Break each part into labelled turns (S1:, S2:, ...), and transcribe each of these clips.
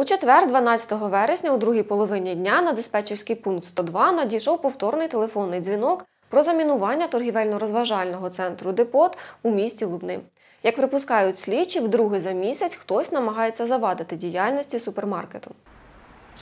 S1: У четвер, 12 вересня, у другій половині дня на диспетчерський пункт 102 надійшов повторний телефонний дзвінок про замінування торгівельно-розважального центру Депот у місті Лубни. Як припускають слідчі, вдруге за місяць хтось намагається завадити діяльності супермаркету.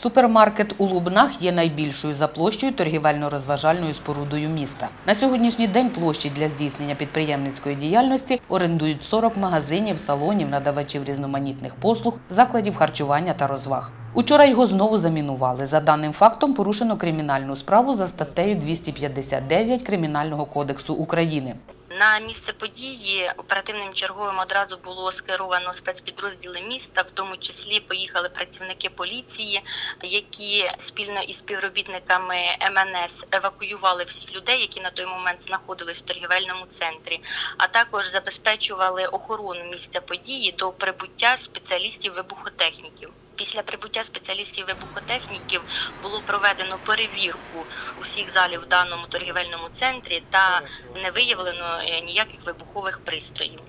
S2: Супермаркет у Лубнах є найбільшою за площею торгівельно-розважальною спорудою міста. На сьогоднішній день площі для здійснення підприємницької діяльності орендують 40 магазинів, салонів, надавачів різноманітних послуг, закладів харчування та розваг. Учора його знову замінували. За даним фактом порушено кримінальну справу за статтею 259 Кримінального кодексу України.
S3: На місце події оперативним черговим одразу було скеровано спецпідрозділи міста, в тому числі поїхали працівники поліції, які спільно із співробітниками МНС евакуювали всіх людей, які на той момент знаходились в торгівельному центрі, а також забезпечували охорону місця події до прибуття спеціалістів вибухотехніків. Після прибуття спеціалістів вибухотехніків було проведено перевірку усіх залів в даному торгівельному центрі та не виявлено е, ніяких вибухових пристроїв.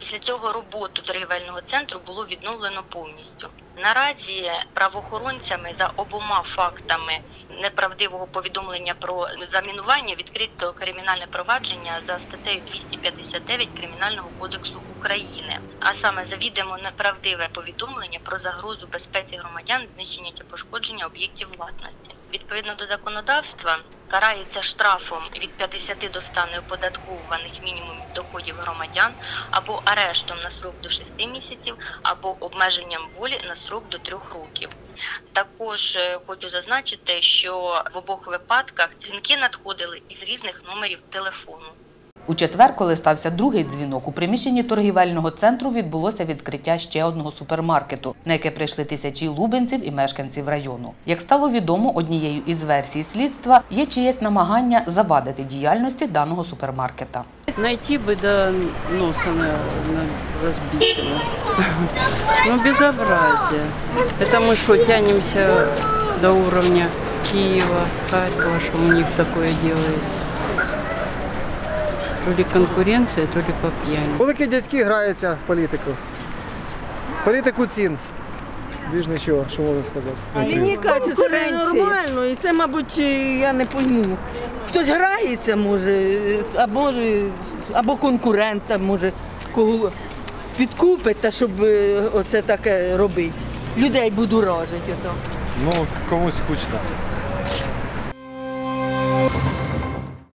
S3: Після цього роботу торгівельного центру було відновлено повністю. Наразі правоохоронцями за обома фактами неправдивого повідомлення про замінування відкрито кримінальне провадження за статтею 259 Кримінального кодексу України, а саме завідомо неправдиве повідомлення про загрозу безпеці громадян, знищення чи пошкодження об'єктів власності. Відповідно до законодавства карається штрафом від 50 до 100 неоподаткованих мінімумів доходів громадян або арештом на срок до 6 місяців, або обмеженням волі на срок до 3 років. Також е, хочу зазначити, що в обох випадках дзвінки надходили із різних номерів телефону.
S2: У четвер, коли стався другий дзвінок, у приміщенні торгівельного центру відбулося відкриття ще одного супермаркету, на яке прийшли тисячі лубенців і мешканців району. Як стало відомо, однією із версій слідства є чиєсь намагання завадити діяльності даного супермаркета.
S4: Найти бы до носа на, на разбитого. Ну, безобразие. Это мы что, тянемся до уровня Киева, Харькова, что у них такое делается. То ли конкуренция, то ли по пьяни.
S5: Великі дядьки граються в політику. Політику цін. Більш нічого, що можу сказати.
S6: Мені кажеться, це нормально, і це, мабуть, я не пойму. Хтось грається, може, а може, або конкурента, може, кого підкупить, та щоб е, оце таке робити. Людей будуражить ото.
S5: Ну, комусь кучно.